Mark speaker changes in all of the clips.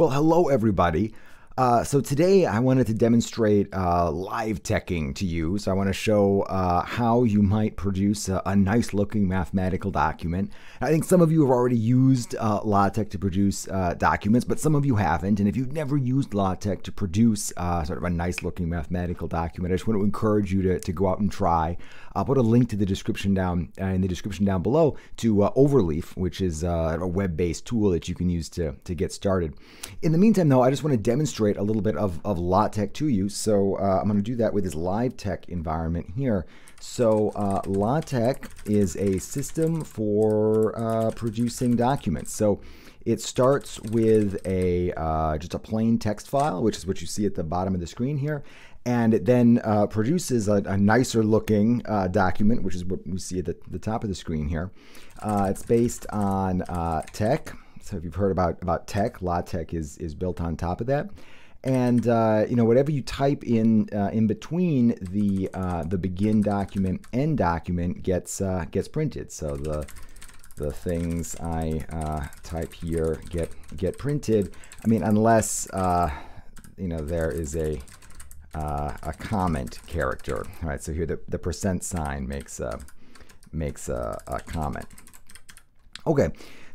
Speaker 1: Well, hello, everybody. Uh, so today I wanted to demonstrate uh, live TeXing to you. So I want to show uh, how you might produce a, a, nice looking mathematical document. I think some of you have already used uh, LaTeX to produce uh, documents, but some of you haven't. And if you've never used LaTeX to produce uh, sort of a nice looking mathematical document, I just want to encourage you to, to go out and try. I'll put a link to the description down in the description down below to Overleaf, which is a web-based tool that you can use to, to get started. In the meantime, though, I just want to demonstrate demonstrate a little bit of, of LaTeX to you. So uh, I'm going to do that with this live TeX environment here. So uh, LaTeX is a system for uh, producing documents. So it starts with a uh, just a plain text file, which is what you see at the bottom of the screen here, and it then uh, produces a, a, nicer looking uh, document, which is what we see at the, the top of the screen here. Uh, it's based on uh, TeX. So if you've heard about about TeX, LaTeX is is built on top of that and uh, you know whatever you type in uh, in between the uh, the begin document end document gets uh, gets printed. So the the things I uh, type here get get printed. I mean, unless uh, you know there is a a comment character. All right. So here the the percent sign makes a makes a, a comment. Okay.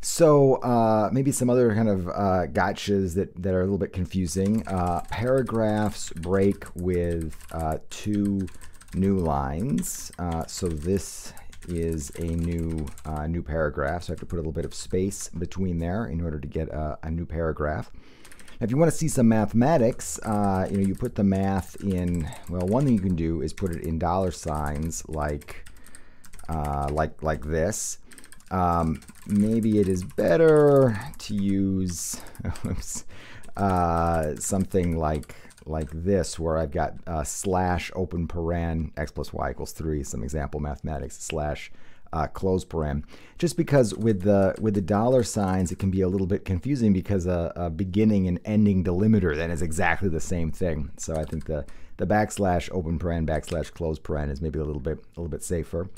Speaker 1: So uh, maybe some other kind of uh, gotchas that, that are a little bit confusing. Uh, paragraphs break with uh, two new lines. Uh, so this is a new uh, new paragraph. So I have to put a little bit of space between there in order to get a, a new paragraph. Now, if you want to see some mathematics, you know, you put the math in. Well, one thing you can do is put it in dollar signs, like like like this. Um, maybe it is better to use uh, something like like this, where I've got uh, slash open paren x plus y equals three, some example mathematics slash uh, close paren. Just because with the with the dollar signs, it can be a little bit confusing because a, a beginning and ending delimiter then is exactly the same thing. So I think the the backslash open paren backslash close paren is maybe a little bit a little bit safer.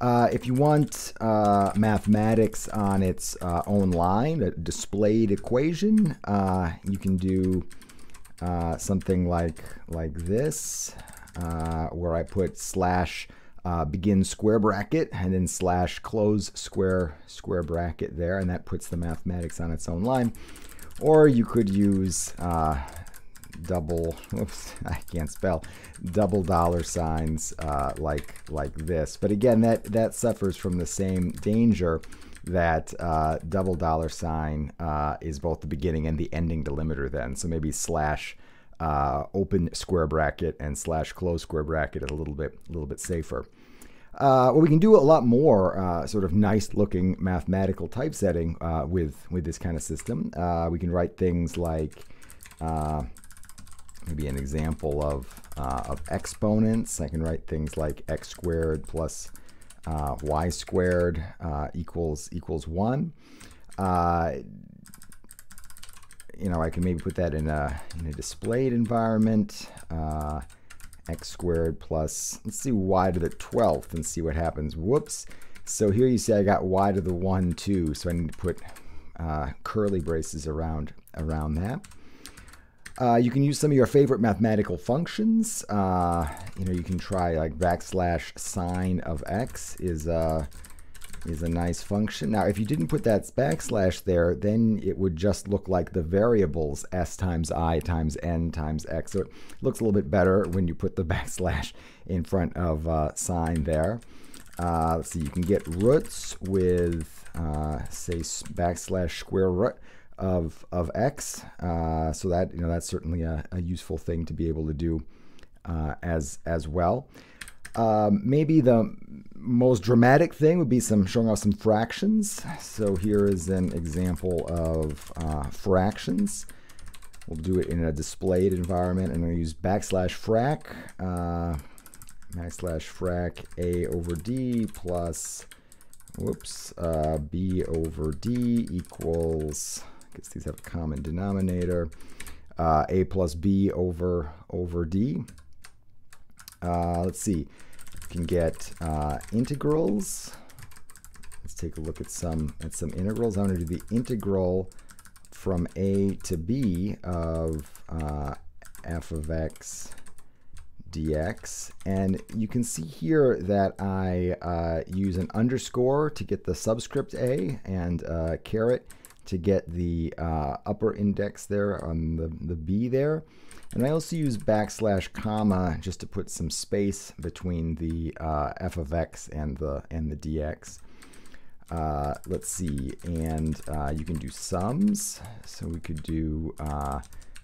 Speaker 1: Uh, if you want uh, mathematics on its uh, own line, a displayed equation, uh, you can do uh, something like like this, uh, where I put slash begin square bracket and then slash close square square bracket there, and that puts the mathematics on its own line. Or you could use double oops I can't spell double dollar signs uh, like like this. But again that that suffers from the same danger that uh, double dollar sign uh, is both the beginning and the ending delimiter then. So maybe slash uh, open square bracket and slash close square bracket a little bit a little bit safer. Uh, well, we can do a lot more uh, sort of nice looking mathematical typesetting with, with this kind of system. We can write things like maybe an example of, uh, of exponents. I can write things like x squared plus uh, y squared uh, equals equals 1. Uh, you know, I can maybe put that in a, in a displayed environment. Uh, x squared plus, let's see y to the 12th and see what happens. Whoops. So here you see I got y to the 1, 2. So I need to put uh, curly braces around around that. Uh, you can use some of your favorite mathematical functions. Uh, you know, you can try like backslash sine of x is a, uh, is a nice function. Now, if you didn't put that backslash there, then it would just look like the variables s times i times n times x. So it looks a little bit better when you put the backslash in front of uh, sine there. Uh, let's see, you can get roots with, uh, say, backslash square root of of x. Uh, so that you know that's certainly a, a, useful thing to be able to do uh, as as well. Um, maybe the most dramatic thing would be some showing off some fractions. So here is an example of uh, fractions. We'll do it in a displayed environment. I'm going to use backslash frac, uh, backslash frac a over d plus, whoops, uh, b over d equals because these have a common denominator. Uh, a plus b over over d. Uh, let's see. You can get uh, integrals. Let's take a look at some at some integrals. I'm going to do the integral from a to b of uh, f of x dx. And you can see here that I uh, use an underscore to get the subscript a and uh, caret to get the uh, upper index there on the, the b there. And I also use backslash comma just to put some space between the uh, f of x and the and the dx. Uh, let's see, and uh, you can do sums. So we could do, uh,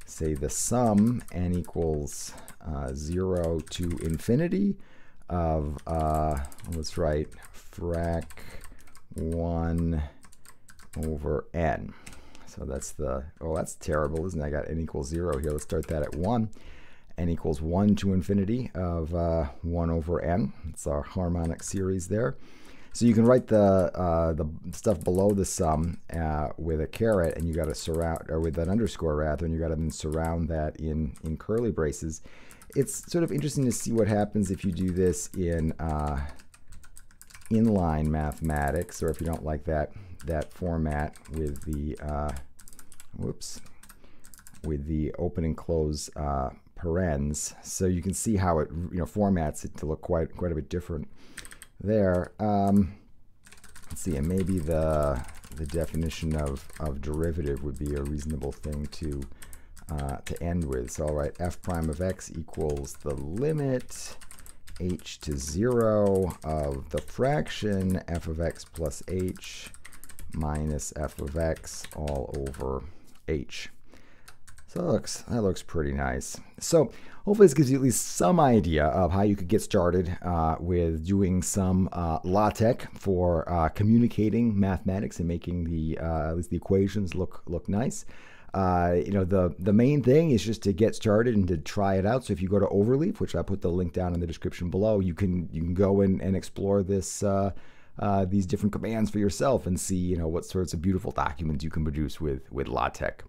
Speaker 1: say, the sum n equals uh, 0 to infinity of, uh, let's write, frac 1 over n. So that's the, oh, that's terrible, isn't it? I got n equals 0 here. Let's start that at 1. n equals 1 to infinity of uh, 1 over n. It's our harmonic series there. So you can write the uh, the stuff below the sum uh, with a caret, and you got to surround, or with an underscore rather, and you got to then surround that in in curly braces. It's sort of interesting to see what happens if you do this in uh, inline mathematics, or if you don't like that that format with the uh, whoops with the open and close uh, parens. So you can see how it you know formats it to look quite quite a bit different there. Um, let's see, and maybe the the definition of, of derivative would be a reasonable thing to uh, to end with. So I'll write f prime of x equals the limit h to 0 of the fraction f of x plus h minus f of x all over h. So that looks, that looks pretty nice. So hopefully this gives you at least some idea of how you could get started uh, with doing some uh, LaTeX for uh, communicating mathematics and making the uh, at least the equations look look nice. Uh, you know the the main thing is just to get started and to try it out. So if you go to Overleaf, which I put the link down in the description below, you can you can go in and explore this. Uh, these different commands for yourself and see you know what sorts of beautiful documents you can produce with with LaTeX.